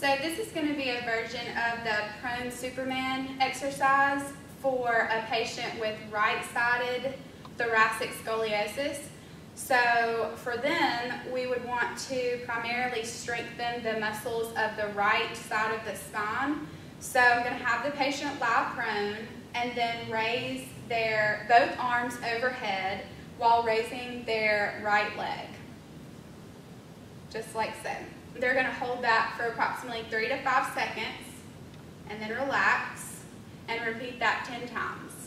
So this is going to be a version of the prone Superman exercise for a patient with right-sided thoracic scoliosis. So for them, we would want to primarily strengthen the muscles of the right side of the spine. So I'm going to have the patient lie prone and then raise their both arms overhead while raising their right leg. Just like so. They're going to hold that for approximately three to five seconds and then relax and repeat that 10 times.